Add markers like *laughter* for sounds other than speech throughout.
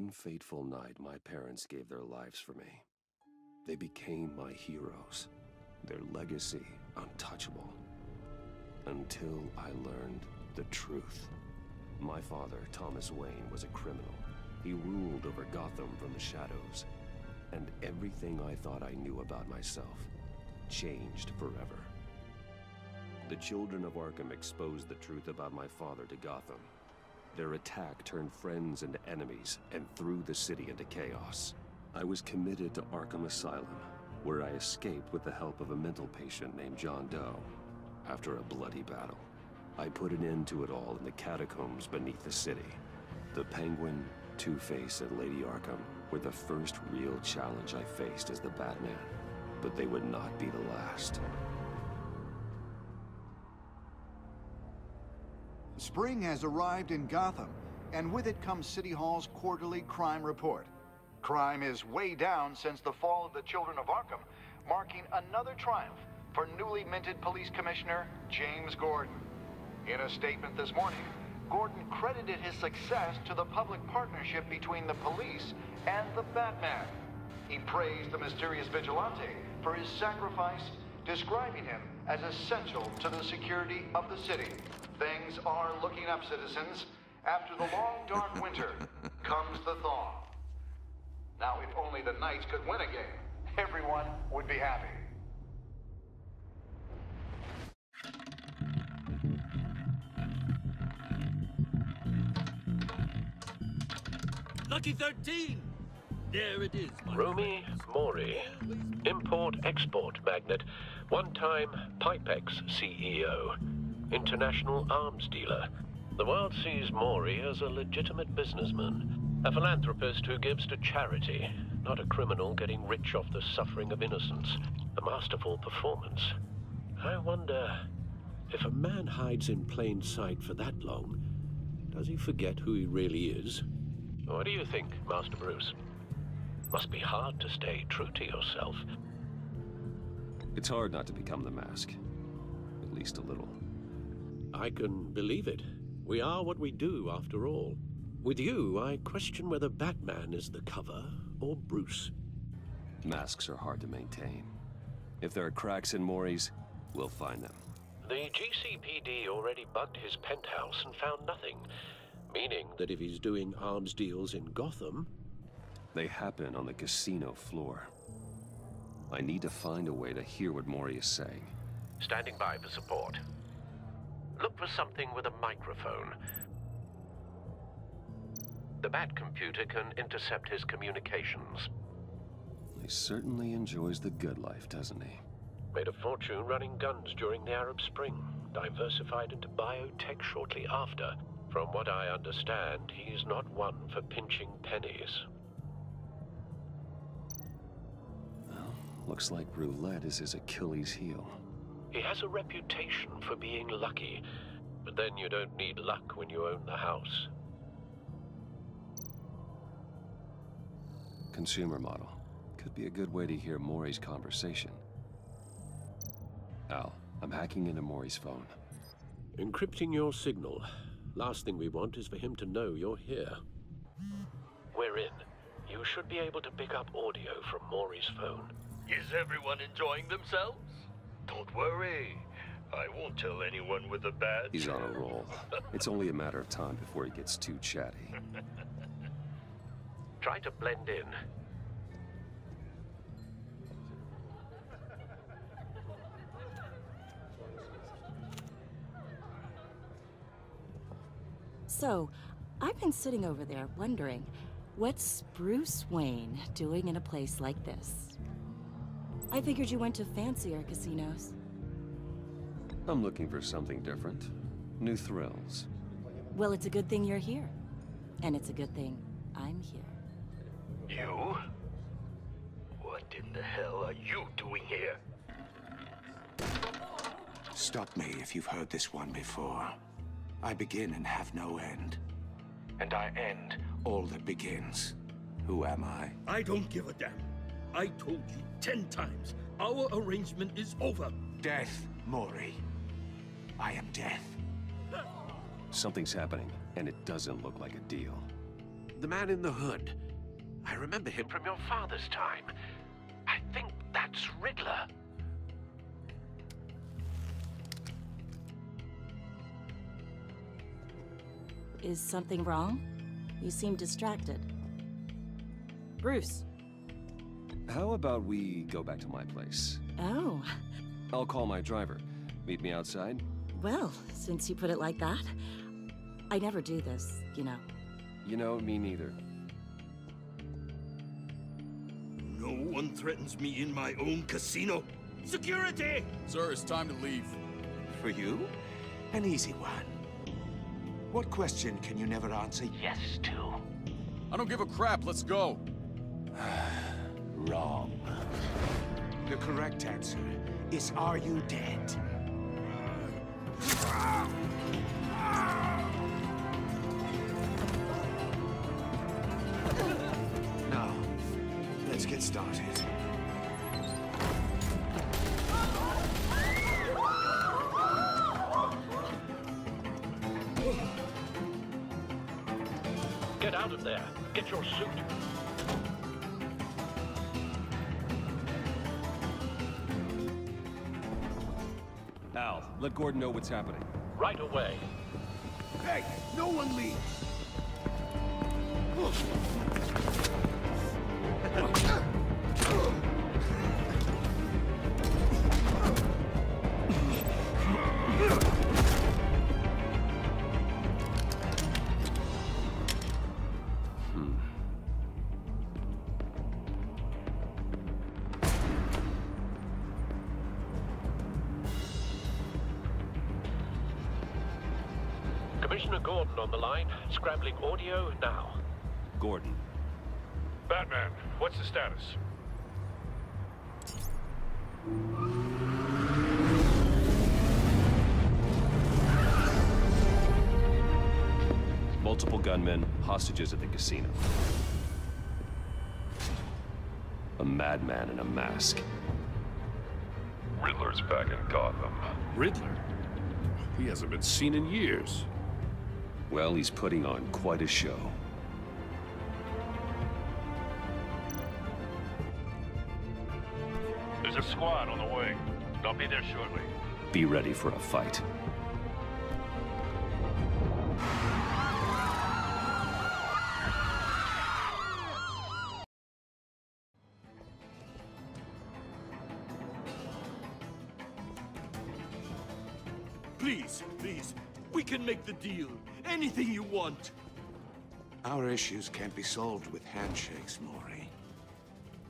one fateful night, my parents gave their lives for me. They became my heroes, their legacy untouchable. Until I learned the truth. My father, Thomas Wayne, was a criminal. He ruled over Gotham from the shadows. And everything I thought I knew about myself changed forever. The children of Arkham exposed the truth about my father to Gotham. Their attack turned friends into enemies and threw the city into chaos. I was committed to Arkham Asylum, where I escaped with the help of a mental patient named John Doe. After a bloody battle, I put an end to it all in the catacombs beneath the city. The Penguin, Two-Face, and Lady Arkham were the first real challenge I faced as the Batman, but they would not be the last. Spring has arrived in Gotham, and with it comes City Hall's quarterly crime report. Crime is way down since the fall of the Children of Arkham, marking another triumph for newly minted Police Commissioner James Gordon. In a statement this morning, Gordon credited his success to the public partnership between the police and the Batman. He praised the mysterious vigilante for his sacrifice, describing him as essential to the security of the city. Things are looking up, citizens. After the long, dark winter *laughs* comes the thaw. Now, if only the Knights could win a game, everyone would be happy. Lucky 13! There it is, my Rumi Mori, import-export magnate, one-time Pipex CEO, international arms dealer. The world sees Mori as a legitimate businessman, a philanthropist who gives to charity, not a criminal getting rich off the suffering of innocence. A masterful performance. I wonder if a man hides in plain sight for that long, does he forget who he really is? What do you think, Master Bruce? Must be hard to stay true to yourself. It's hard not to become the mask. At least a little. I can believe it. We are what we do, after all. With you, I question whether Batman is the cover or Bruce. Masks are hard to maintain. If there are cracks in Mori's, we'll find them. The GCPD already bugged his penthouse and found nothing. Meaning that if he's doing arms deals in Gotham, They happen on the casino floor. I need to find a way to hear what Mori is saying. standing by for support. Look for something with a microphone. The Bat computer can intercept his communications. He certainly enjoys the good life, doesn't he? Made a fortune running guns during the Arab Spring. Diversified into biotech shortly after. From what I understand, he's not one for pinching pennies. Looks like roulette is his Achilles heel. He has a reputation for being lucky, but then you don't need luck when you own the house. Consumer model. Could be a good way to hear Mori's conversation. Al, I'm hacking into Mori's phone. Encrypting your signal. Last thing we want is for him to know you're here. We're in. You should be able to pick up audio from Mori's phone. Is everyone enjoying themselves? Don't worry. I won't tell anyone with a badge. He's on a roll. *laughs* It's only a matter of time before he gets too chatty. *laughs* Try to blend in. So, I've been sitting over there wondering, what's Bruce Wayne doing in a place like this? I figured you went to fancier casinos. I'm looking for something different. New thrills. Well, it's a good thing you're here. And it's a good thing I'm here. You? What in the hell are you doing here? Stop me if you've heard this one before. I begin and have no end. And I end all that begins. Who am I? I don't give a damn. I told you ten times. Our arrangement is over. Death, Mori. I am death. Something's happening, and it doesn't look like a deal. The man in the hood. I remember him from your father's time. I think that's Riddler. Is something wrong? You seem distracted. Bruce. How about we go back to my place? Oh, I'll call my driver. Meet me outside? well, since you put it like that. I never do this, you know. You know, me neither. No one threatens me in my own casino. Security! Sir, it's time to leave. For you, an easy one. What question can you never answer yes to? I don't give a crap, let's go. *sighs* *sighs* *sighs* Wrong. The correct answer is are you dead? Now, let's get started. Get out of there. Get your suit. Let Gordon know what's happening. Right away. Hey, no one leave! *laughs* Commissioner Gordon on the line. Scrambling audio now. Gordon. Batman, what's the status? Multiple gunmen, hostages at the casino. A madman in a mask. Riddler's back in Gotham. Riddler? He hasn't been seen in years. Well, he's putting on quite a show. There's a squad on the way. I'll be there shortly. Be ready for a fight. Please, please, we can make the deal. Anything you want. Our issues can't be solved with handshakes, Mori.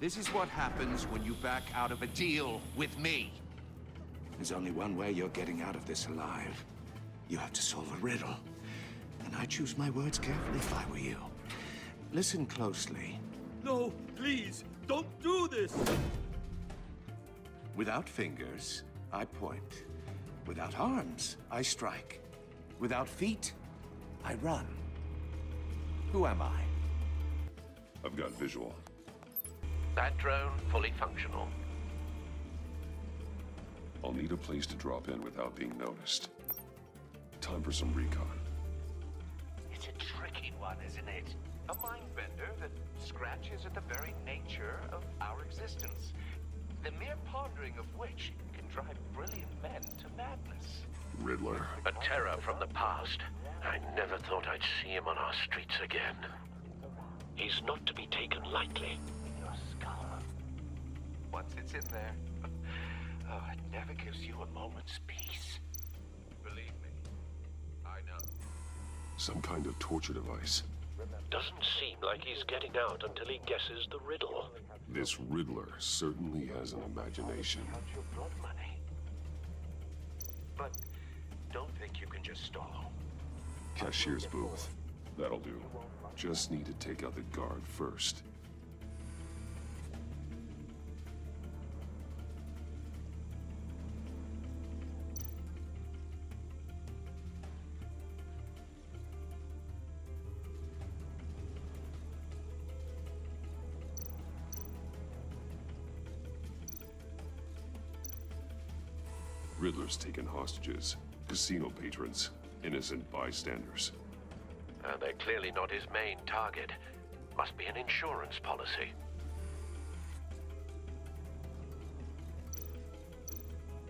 This is what happens when you back out of a deal with me. There's only one way you're getting out of this alive. You have to solve a riddle. And I choose my words carefully if I were you. Listen closely. No, please, don't do this. Without fingers, I point. Without arms, I strike. Without feet, I run. Who am I? I've got visual. That drone fully functional. I'll need a place to drop in without being noticed. Time for some recon. It's a tricky one, isn't it? A mind bender that scratches at the very nature of our existence. The mere pondering of which can drive brilliant men to madness. Riddler. A terror from the past. I never thought I'd see him on our streets again. He's not to be taken lightly. Your skull. Once it's in there, *laughs* oh, it never gives you a moment's peace. Believe me, I know. Some kind of torture device. Doesn't seem like he's getting out until he guesses the riddle. This Riddler certainly has an imagination. Count your blood money. But don't think you can just stall. Cashier's booth. That'll do. Just need to take out the guard first. Riddler's taken hostages, casino patrons, innocent bystanders. And they're clearly not his main target. Must be an insurance policy.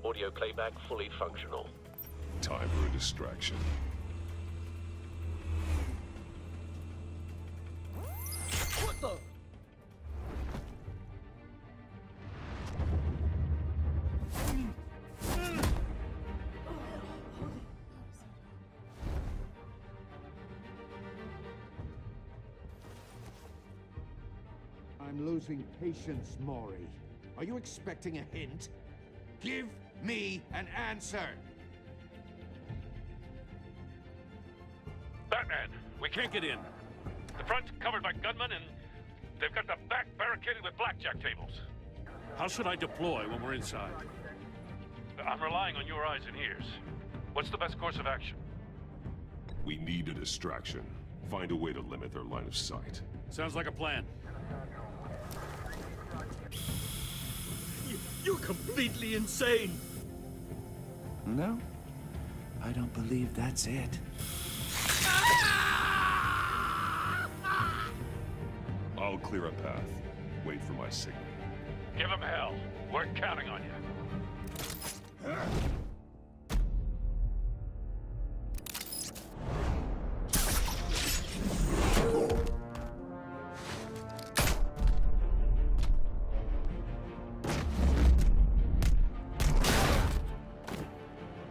Audio playback fully functional. Time for a distraction. I'm losing patience, Mori. Are you expecting a hint? Give me an answer! Batman, we can't get in. The front's covered by gunmen, and they've got the back barricaded with blackjack tables. How should I deploy when we're inside? I'm relying on your eyes and ears. What's the best course of action? We need a distraction. Find a way to limit their line of sight. Sounds like a plan. You're completely insane! No? I don't believe that's it. *laughs* I'll clear a path. Wait for my signal. Give him hell. We're counting on you.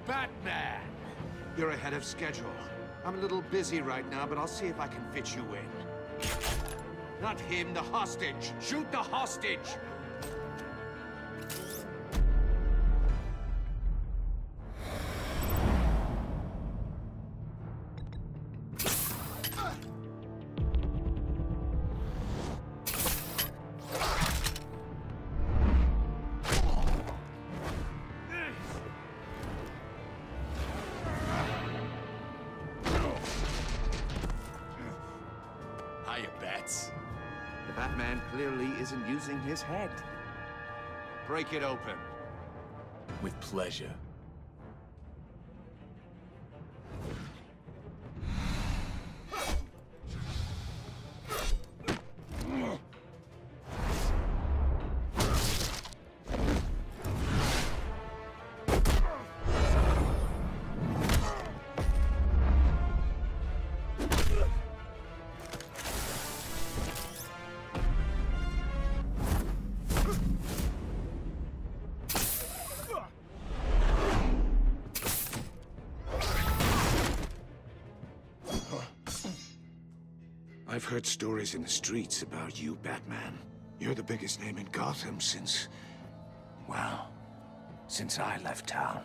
Batman! You're ahead of schedule. I'm a little busy right now, but I'll see if I can fit you in. Not him, the hostage! Shoot the hostage! His head. Break it open. With pleasure. I've heard stories in the streets about you, Batman. You're the biggest name in Gotham since... well, since I left town.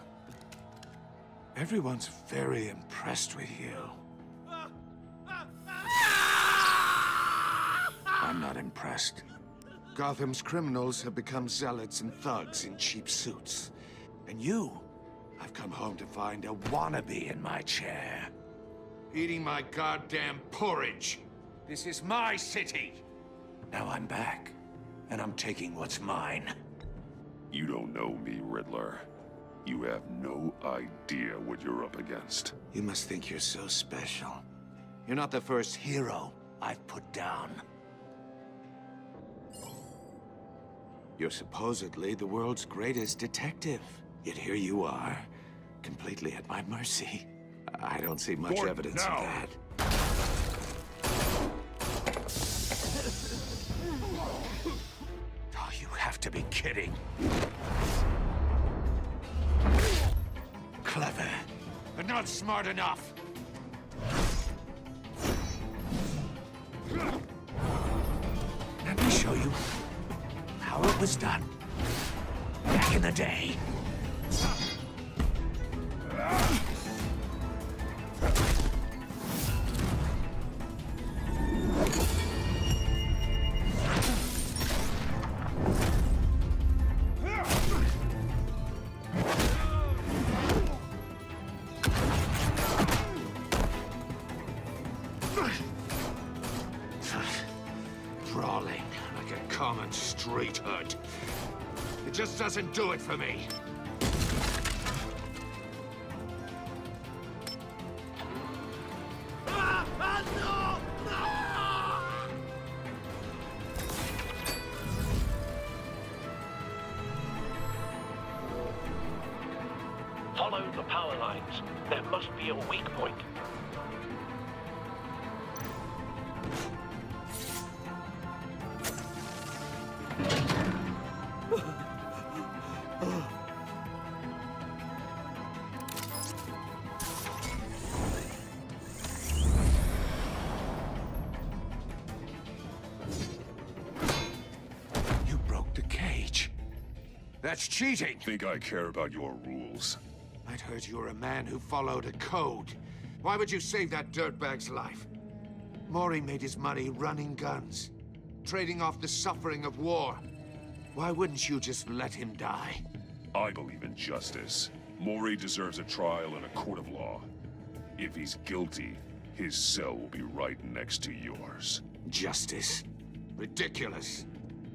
Everyone's very impressed with you. I'm not impressed. Gotham's criminals have become zealots and thugs in cheap suits. And you, I've come home to find a wannabe in my chair. Eating my goddamn porridge. This is my city. Now I'm back, and I'm taking what's mine. You don't know me, Riddler. You have no idea what you're up against. You must think you're so special. You're not the first hero I've put down. You're supposedly the world's greatest detective. Yet here you are, completely at my mercy. I don't see much Gordon, evidence of that. To be kidding. Clever, but not smart enough. Let me show you how it was done back in the day. do it for me. Follow the power lines. There must be a weak point. That's cheating. Think I care about your rules? I'd heard you were a man who followed a code. Why would you save that dirtbag's life? Mori made his money running guns, trading off the suffering of war. Why wouldn't you just let him die? I believe in justice. Mori deserves a trial in a court of law. If he's guilty, his cell will be right next to yours. Justice? Ridiculous.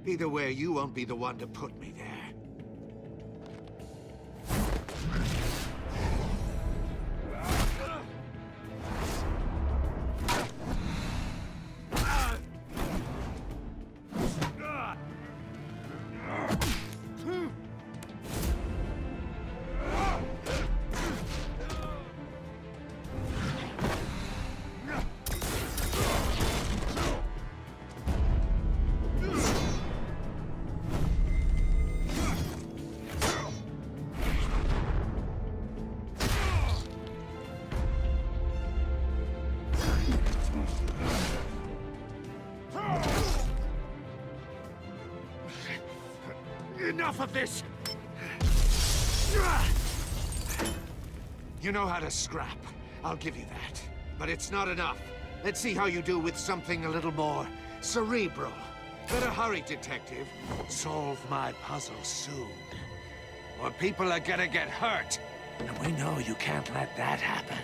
Either way, you won't be the one to put me there. Enough of this! You know how to scrap. I'll give you that. But it's not enough. Let's see how you do with something a little more cerebral. Better hurry, detective. Solve my puzzle soon. Or people are gonna get hurt. And we know you can't let that happen.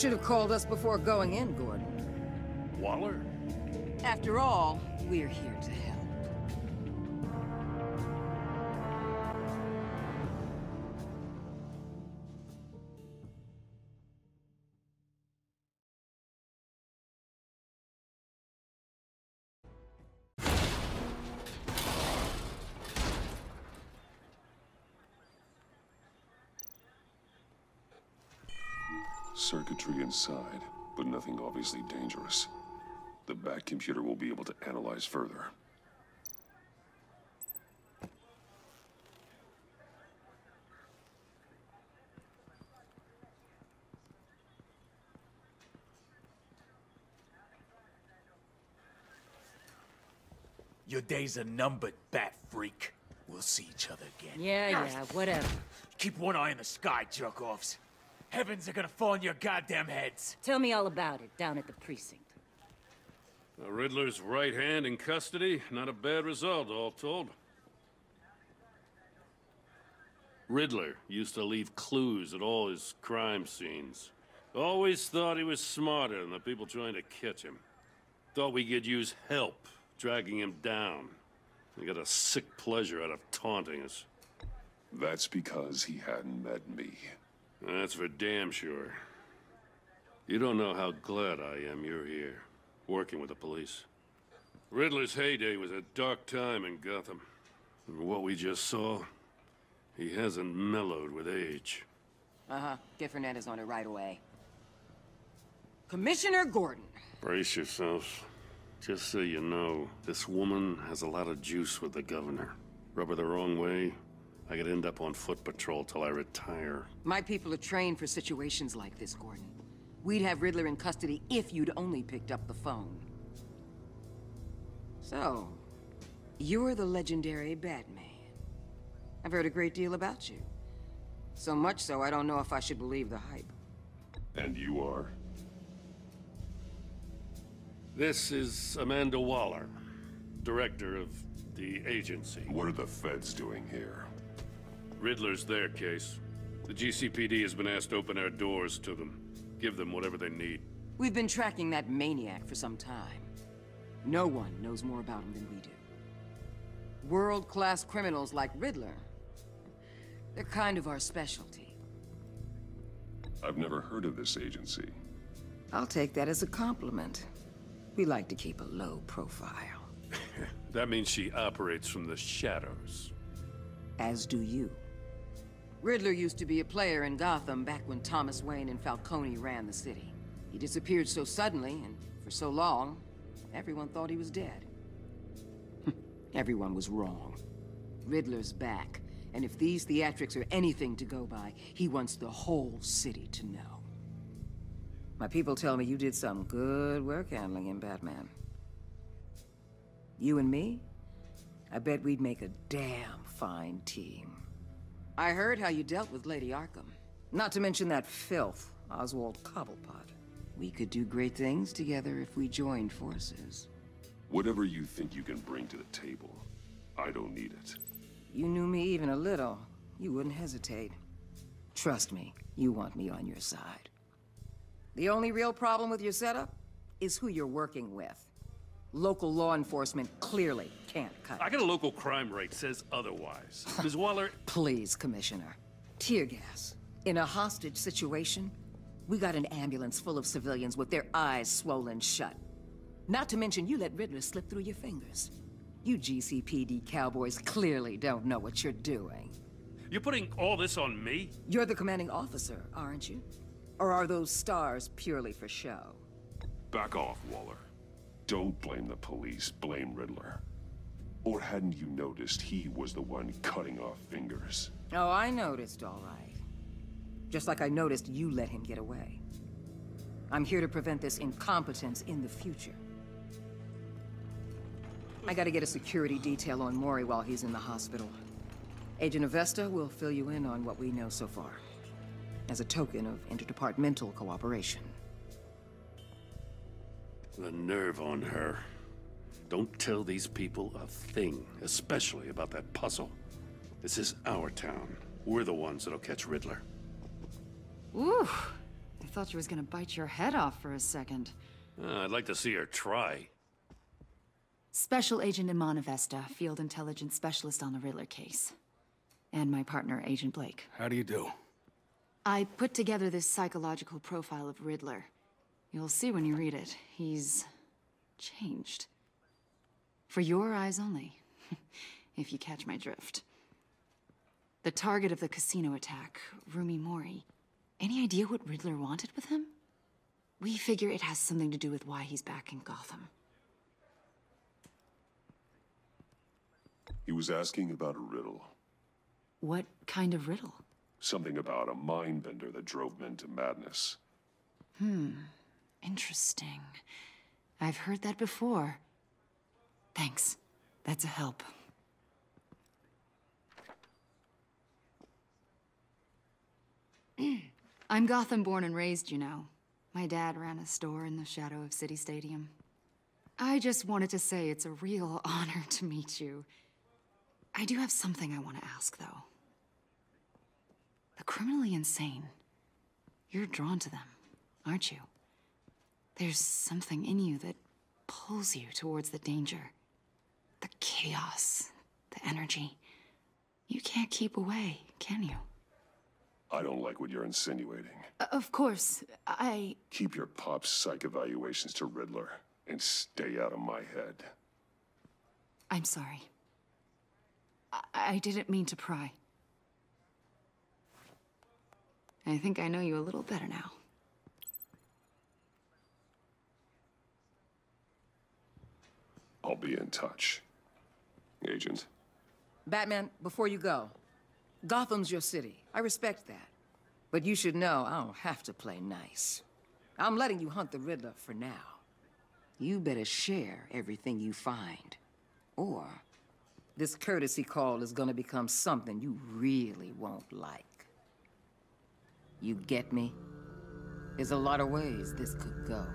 Should have called us before going in, Gordon. Waller? After all, we're here to help. Nothing obviously dangerous. The Bat computer will be able to analyze further. Your days are numbered, bat freak. We'll see each other again. Yeah, yeah, whatever. Keep one eye in the sky, jerk-offs. Heavens are gonna fall on your goddamn heads. Tell me all about it down at the precinct. The Riddler's right hand in custody. Not a bad result, all told. Riddler used to leave clues at all his crime scenes. Always thought he was smarter than the people trying to catch him. Thought we could use help dragging him down. He got a sick pleasure out of taunting us. That's because he hadn't met me. That's for damn sure. You don't know how glad I am you're here, working with the police. Riddler's heyday was a dark time in Gotham. And what we just saw, he hasn't mellowed with age. Uh-huh. Get Fernandez on it right away. Commissioner Gordon. Brace yourselves. Just so you know, this woman has a lot of juice with the governor. Rub her the wrong way, I could end up on foot patrol till I retire. My people are trained for situations like this, Gordon. We'd have Riddler in custody if you'd only picked up the phone. So, you're the legendary Batman. I've heard a great deal about you. So much so, I don't know if I should believe the hype. And you are? This is Amanda Waller, director of the agency. What are the feds doing here? Riddler's their case. The GCPD has been asked to open our doors to them. Give them whatever they need. We've been tracking that maniac for some time. No one knows more about him than we do. World-class criminals like Riddler. They're kind of our specialty. I've never heard of this agency. I'll take that as a compliment. We like to keep a low profile. *laughs* that means she operates from the shadows. As do you. Riddler used to be a player in Gotham back when Thomas Wayne and Falcone ran the city. He disappeared so suddenly and for so long, everyone thought he was dead. *laughs* everyone was wrong. Riddler's back, and if these theatrics are anything to go by, he wants the whole city to know. My people tell me you did some good work handling him, Batman. You and me? I bet we'd make a damn fine team. I heard how you dealt with Lady Arkham. Not to mention that filth, Oswald Cobblepot. We could do great things together if we joined forces. Whatever you think you can bring to the table, I don't need it. You knew me even a little, you wouldn't hesitate. Trust me, you want me on your side. The only real problem with your setup is who you're working with. Local law enforcement clearly can't cut I got a local crime rate says otherwise. Ms. Waller... *laughs* Please, Commissioner. Tear gas. In a hostage situation, we got an ambulance full of civilians with their eyes swollen shut. Not to mention you let Riddler slip through your fingers. You GCPD cowboys clearly don't know what you're doing. You're putting all this on me? You're the commanding officer, aren't you? Or are those stars purely for show? Back off, Waller. Don't blame the police, blame Riddler. Or hadn't you noticed he was the one cutting off fingers? Oh, I noticed, all right. Just like I noticed you let him get away. I'm here to prevent this incompetence in the future. I gotta get a security detail on Mori while he's in the hospital. Agent Avesta will fill you in on what we know so far. As a token of interdepartmental cooperation. The nerve on her. Don't tell these people a thing, especially about that puzzle. This is our town. We're the ones that'll catch Riddler. Ooh, I thought she was gonna bite your head off for a second. Uh, I'd like to see her try. Special Agent Iman Avesta, Field Intelligence Specialist on the Riddler case. And my partner, Agent Blake. How do you do? I put together this psychological profile of Riddler. You'll see when you read it. He's... changed. For your eyes only, *laughs* if you catch my drift. The target of the casino attack, Rumi Mori. Any idea what Riddler wanted with him? We figure it has something to do with why he's back in Gotham. He was asking about a riddle. What kind of riddle? Something about a mind bender that drove men to madness. Hmm. Interesting. I've heard that before. Thanks. That's a help. *clears throat* I'm Gotham born and raised, you know. My dad ran a store in the shadow of City Stadium. I just wanted to say it's a real *laughs* honor to meet you. I do have something I want to ask, though. The criminally insane. You're drawn to them, aren't you? There's something in you that pulls you towards the danger. The chaos, the energy. You can't keep away, can you? I don't like what you're insinuating. Uh, of course, I... Keep your pop psych evaluations to Riddler, and stay out of my head. I'm sorry. I, I didn't mean to pry. I think I know you a little better now. I'll be in touch. Agent. Batman, before you go, Gotham's your city. I respect that. But you should know I don't have to play nice. I'm letting you hunt the Riddler for now. You better share everything you find. Or This courtesy call is gonna become something you really won't like. You get me? There's a lot of ways this could go.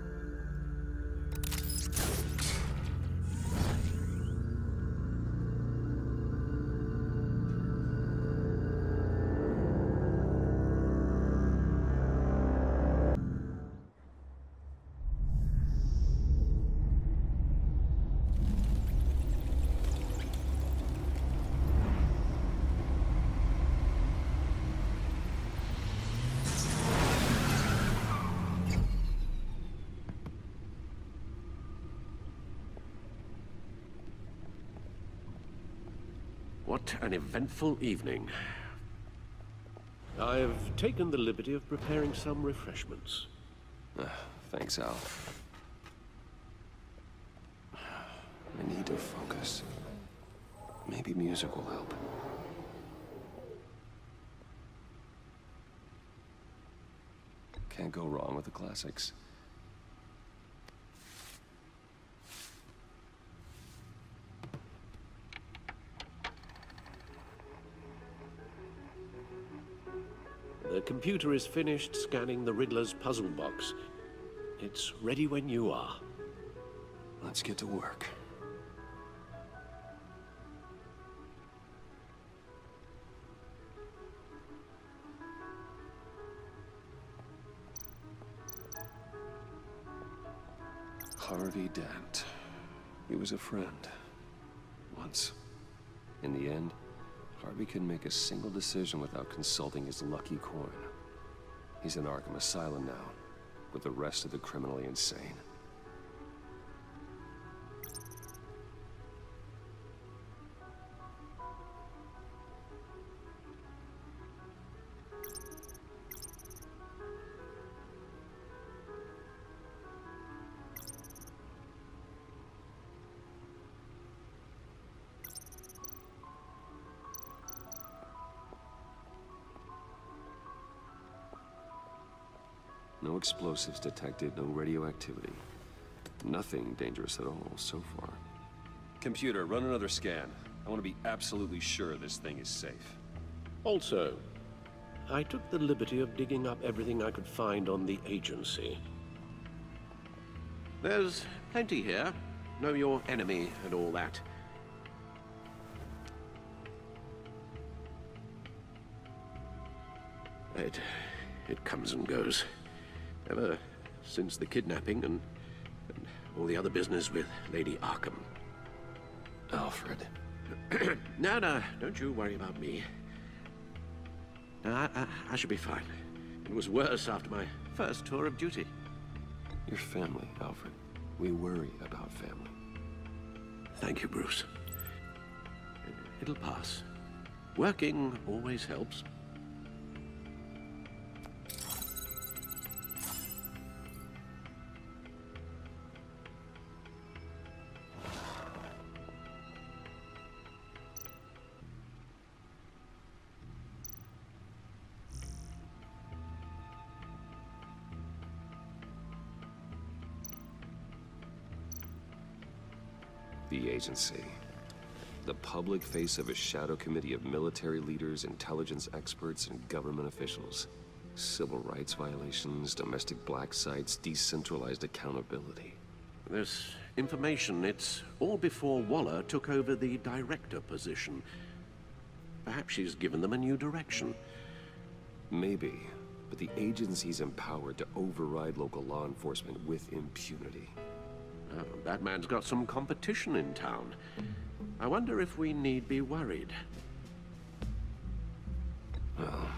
What an eventful evening. I've taken the liberty of preparing some refreshments. Uh, thanks, Al. I need to focus. Maybe music will help. Can't go wrong with the classics. Computer is finished scanning the Riddler's puzzle box. It's ready when you are. Let's get to work. Harvey Dent. He was a friend. Once. In the end, Harvey couldn't make a single decision without consulting his lucky coin. He's in Arkham Asylum now, with the rest of the criminally insane. Explosives detected, no radioactivity. Nothing dangerous at all so far. Computer, run another scan. I want to be absolutely sure this thing is safe. Also, I took the liberty of digging up everything I could find on the agency. There's plenty here. Know your enemy and all that. It, it comes and goes. Ever since the kidnapping and, and all the other business with Lady Arkham. Alfred. *clears throat* no, no, don't you worry about me. No, I, I, I should be fine. It was worse after my first tour of duty. Your family, Alfred. We worry about family. Thank you, Bruce. It'll pass. Working always helps. Agency. The public face of a shadow committee of military leaders, intelligence experts, and government officials. Civil rights violations, domestic black sites, decentralized accountability. This information, it's all before Waller took over the director position. Perhaps she's given them a new direction. Maybe, but the agency's empowered to override local law enforcement with impunity. Oh, man's got some competition in town. I wonder if we need be worried. Well,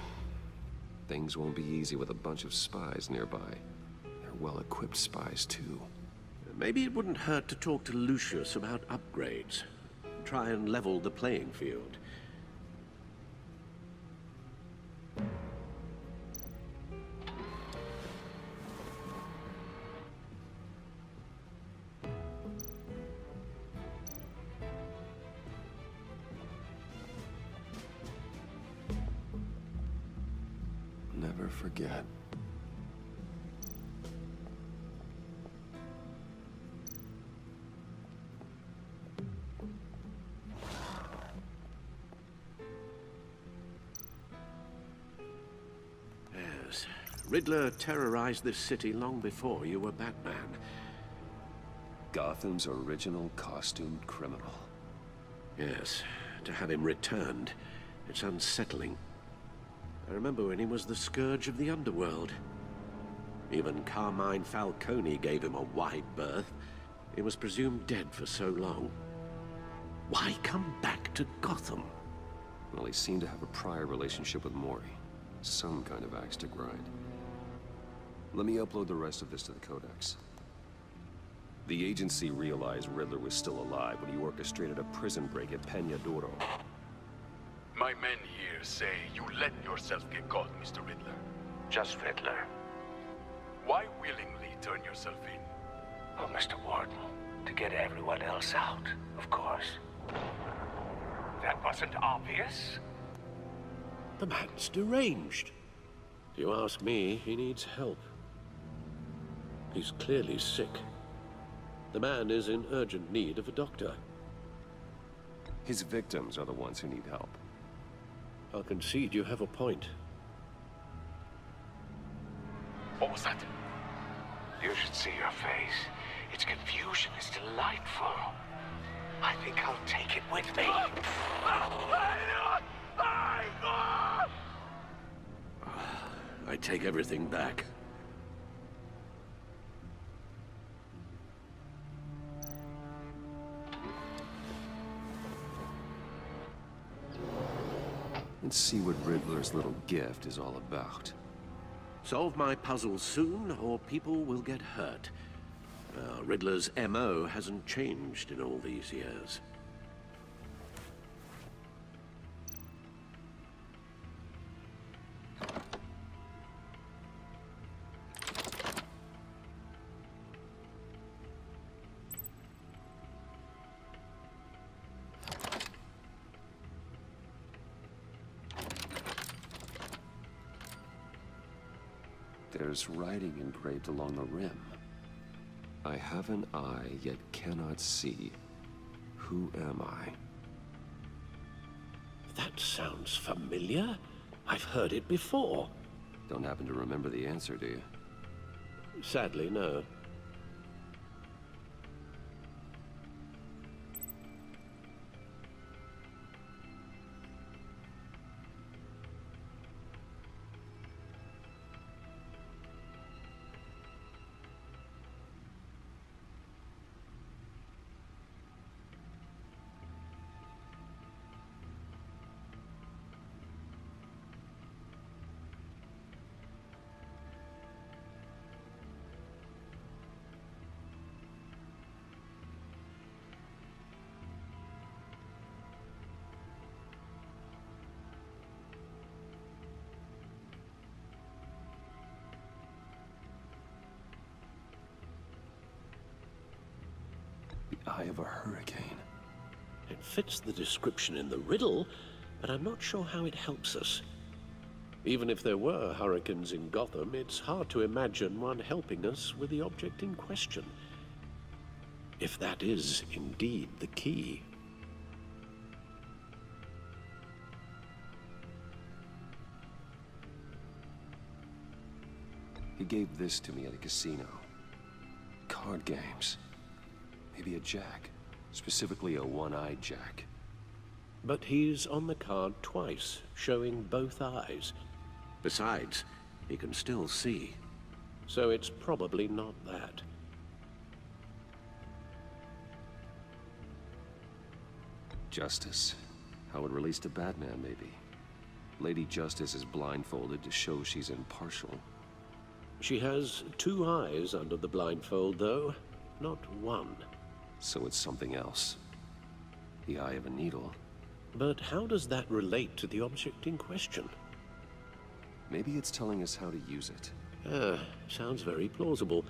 things won't be easy with a bunch of spies nearby. They're well-equipped spies, too. Maybe it wouldn't hurt to talk to Lucius about upgrades. Try and level the playing field. Yes. Riddler terrorized this city long before you were Batman. Gotham's original costumed criminal. Yes, to have him returned, it's unsettling. I remember when he was the scourge of the underworld. Even Carmine Falcone gave him a wide berth. He was presumed dead for so long. Why come back to Gotham? Well, he seemed to have a prior relationship with Mori. Some kind of axe to grind. Let me upload the rest of this to the Codex. The agency realized Riddler was still alive when he orchestrated a prison break at Peña Duro. My men here say you let yourself get caught, Mr. Riddler. Just Riddler. Why willingly turn yourself in? Oh, Mr. Warden, to get everyone else out, of course. That wasn't obvious? The man's deranged. If you ask me, he needs help. He's clearly sick. The man is in urgent need of a doctor. His victims are the ones who need help. I'll concede you have a point. What was that? You should see your face. Its confusion is delightful. I think I'll take it with me. I take everything back. Let's see what Riddler's little gift is all about. Solve my puzzle soon, or people will get hurt. Uh, Riddler's M.O. hasn't changed in all these years. There's writing engraved along the rim. I have an eye, yet cannot see. Who am I? That sounds familiar. I've heard it before. Don't happen to remember the answer, do you? Sadly, no. Of a hurricane. It fits the description in the riddle, but I'm not sure how it helps us. Even if there were hurricanes in Gotham, it's hard to imagine one helping us with the object in question. If that is indeed the key. He gave this to me at a casino. Card games. Maybe a jack. Specifically a one-eyed jack. But he's on the card twice, showing both eyes. Besides, he can still see. So it's probably not that. Justice. How it relates to Batman, maybe. Lady Justice is blindfolded to show she's impartial. She has two eyes under the blindfold, though, not one. So it's something else. The eye of a needle. But how does that relate to the object in question? Maybe it's telling us how to use it. Ah, sounds very plausible.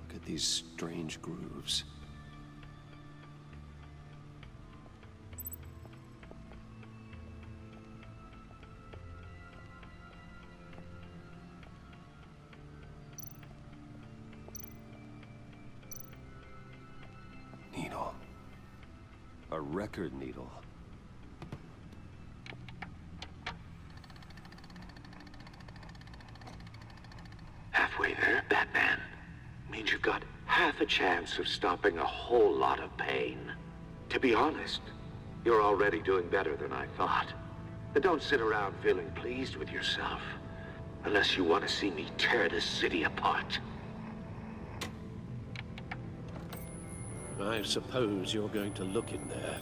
Look at these strange grooves. record needle. Halfway there, Batman. Means you've got half a chance of stopping a whole lot of pain. To be honest, you're already doing better than I thought. But don't sit around feeling pleased with yourself. Unless you want to see me tear this city apart. I suppose you're going to look in there.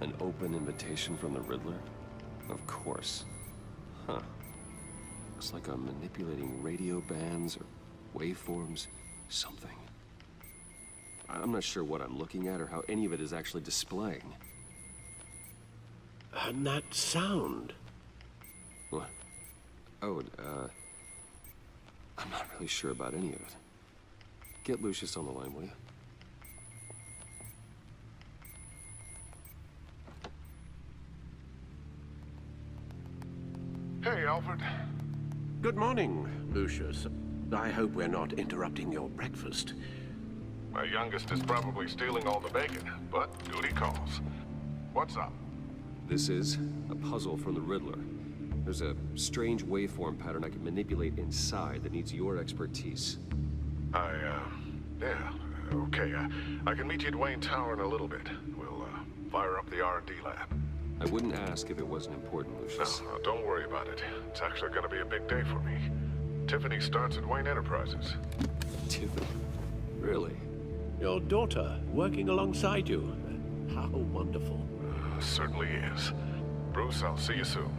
An open invitation from the Riddler? Of course. Huh. Looks like I'm manipulating radio bands or waveforms. Something. I'm not sure what I'm looking at or how any of it is actually displaying. And that sound? What? Oh, uh... I'm not really sure about any of it. Get Lucius on the line, will you? Alfred. Good morning, Lucius. I hope we're not interrupting your breakfast. My youngest is probably stealing all the bacon, but duty calls. What's up? This is a puzzle from the Riddler. There's a strange waveform pattern I can manipulate inside that needs your expertise. I, uh, yeah, okay. Uh, I can meet you at Wayne Tower in a little bit. We'll, uh, fire up the R&D lab. I wouldn't ask if it wasn't important, Lucius. No, no, don't worry about it. It's actually gonna be a big day for me. Tiffany starts at Wayne Enterprises. Tiffany? Really? Your daughter, working alongside you. How wonderful. Uh, certainly is. Bruce, I'll see you soon.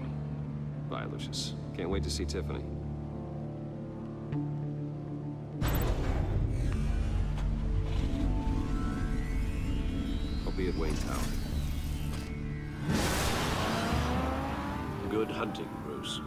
Bye, Lucius. Can't wait to see Tiffany. I'll be at Wayne Tower. Deus.